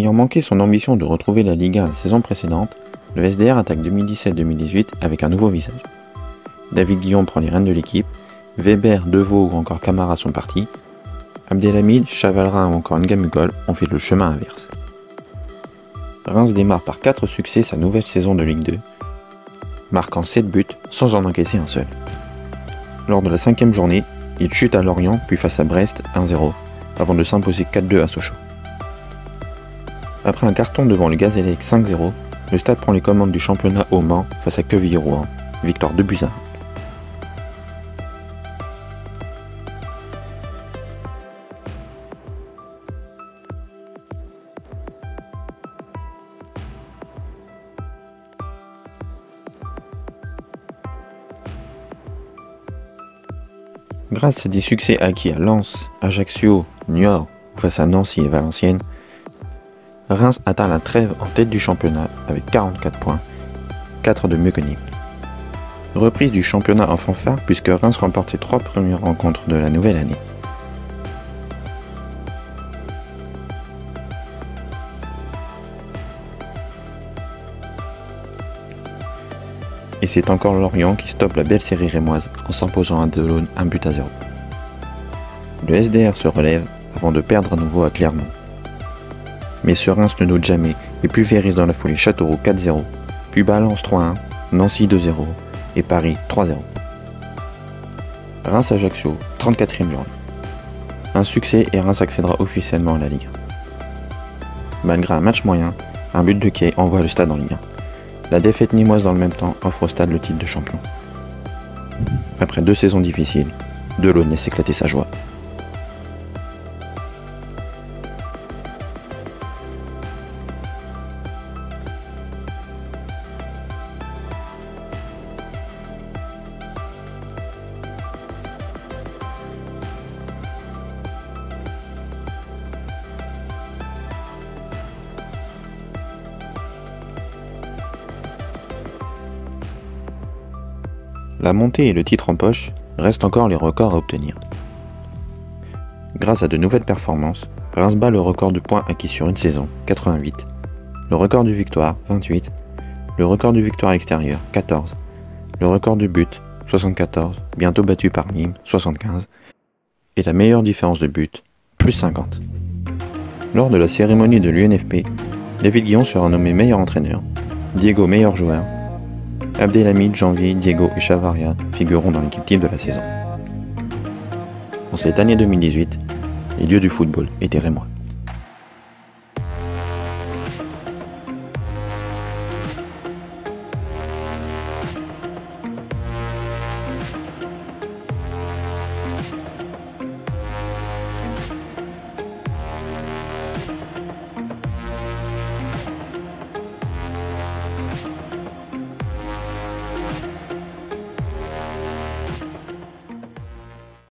Ayant manqué son ambition de retrouver la Ligue 1 la saison précédente, le SDR attaque 2017-2018 avec un nouveau visage. David Guillon prend les rênes de l'équipe, Weber, Deveau ou encore Camara sont partis, Abdelhamid, Chavalra ou encore Ngamugol ont fait le chemin inverse. Reims démarre par 4 succès sa nouvelle saison de Ligue 2, marquant 7 buts sans en encaisser un seul. Lors de la cinquième journée, il chute à Lorient puis face à Brest 1-0 avant de s'imposer 4-2 à Sochaux. Après un carton devant le Gazélec 5-0, le stade prend les commandes du championnat au Mans face à Quevilly-Rouen, victoire de buts Grâce à des succès acquis à Lens, Ajaccio, Niort ou face à Nancy et Valenciennes, Reims atteint la trêve en tête du championnat avec 44 points, 4 de mieux que Nîmes. Reprise du championnat en fanfare puisque Reims remporte ses trois premières rencontres de la nouvelle année. Et c'est encore Lorient qui stoppe la belle série rémoise en s'imposant à Delaune un but à zéro. Le SDR se relève avant de perdre à nouveau à Clermont. Mais ce Reims ne doute jamais et pulvérise dans la foulée Châteauroux 4-0, puis Balance 3-1, Nancy 2-0 et Paris 3-0. Reims-Ajaccio, 34e journée. Un succès et Reims accédera officiellement à la Ligue 1. Malgré un match moyen, un but de quai envoie le stade en Ligue 1. La défaite nimoise dans le même temps offre au stade le titre de champion. Après deux saisons difficiles, Delaune laisse éclater sa joie. La montée et le titre en poche restent encore les records à obtenir. Grâce à de nouvelles performances, Reims bat le record de points acquis sur une saison, 88, le record de victoire, 28, le record de victoire extérieure, 14, le record de but, 74, bientôt battu par Nîmes, 75, et la meilleure différence de but, plus 50. Lors de la cérémonie de l'UNFP, David Guillon sera nommé meilleur entraîneur, Diego meilleur joueur, Abdelhamid, Janvier, Diego et Chavaria figureront dans l'équipe type de la saison. En cette année 2018, les dieux du football étaient rémois.